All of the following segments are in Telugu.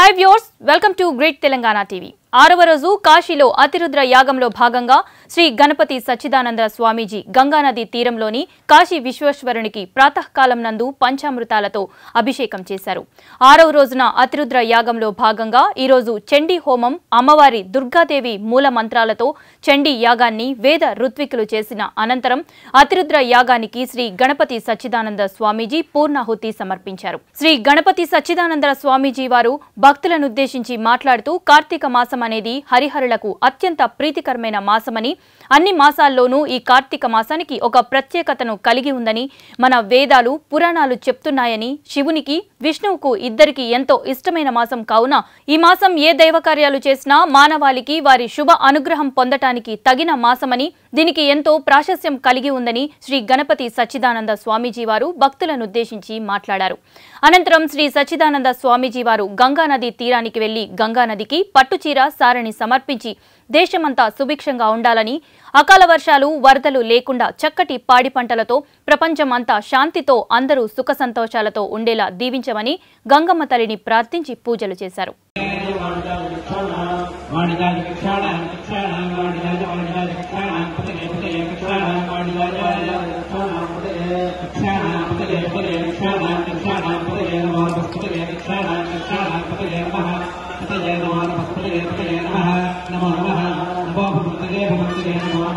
Hi viewers welcome to great Telangana TV ఆరవ రోజు కాశీలో అతిరుద్ర యాగంలో భాగంగా శ్రీ గణపతి సచ్చిదానంద స్వామీజీ గంగానది తీరంలోని కాశీ విశ్వేశ్వరునికి ప్రాతకాలం నందు పంచామృతాలతో అభిషేకం చేశారు. ఆరవ రోజున అతిరుద్ర యాగంలో భాగంగా ఈరోజు చండీ హోమం అమ్మవారి దుర్గాదేవి మూల మంత్రాలతో చండీ యాగాన్ని వేద ఋత్వికులు చేసిన అనంతరం అతిరుద్ర యాగానికి శ్రీ గణపతి సచ్చిదానంద స్వామీజీ పూర్ణాహుతి సమర్పించారు. శ్రీ గణపతి సచ్చిదానంద స్వామీజీ వారు భక్తులనుద్దేశించి మాట్లాడుతూ కార్తీక మాసం అనేది హరిహరులకు అత్యంత ప్రీతికరమైన మాసమని అన్ని మాసాల్లోనూ ఈ కార్తీక మాసానికి ఒక ప్రత్యేకతను కలిగి ఉందని మన వేదాలు పురాణాలు చెప్తున్నాయని శివునికి విష్ణువుకు ఇద్దరికి ఎంతో ఇష్టమైన మాసం కావున ఈ మాసం ఏ దైవ కార్యాలు చేసినా మానవాళికి వారి శుభ అనుగ్రహం పొందటానికి తగిన మాసమని దీనికి ఎంతో ప్రాశస్యం కలిగి ఉందని శ్రీ గణపతి సచ్చిదానంద స్వామీజీ వారు భక్తులనుద్దేశించి మాట్లాడారు. అనంతరం శ్రీ సచ్చిదానంద స్వామీజీ వారు గంగానది తీరానికి వెళ్ళి గంగానదికి పట్టుచీర సారణి సమర్పించి దేశమంతా సుభిక్షంగా ఉండాలని అకాల వర్షాలు వరదలు లేకుండా చక్కటి పాడి పంటలతో ప్రపంచమంతా శాంతితో అందరూ సుఖ సంతోషాలతో ఉండేలా దీవించమని గంగమ్మ తల్లిని ప్రార్థించి పూజలు చేశారు.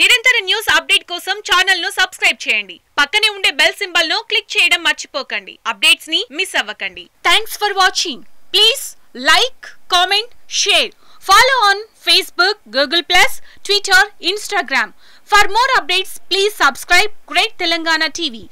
నిరంతర న్యూస్ అప్డేట్ కోసం ఛానల్ను సబ్స్క్రైబ్ చేయండి. పక్కనే ఉండే బెల్ సింబల్ను క్లిక్ చేయడం మర్చిపోకండి. అప్డేట్స్ని మిస్ అవ్వకండి. Thanks for watching please like comment share follow on Facebook Google plus Twitter Instagram for more updates please subscribe great Telangana TV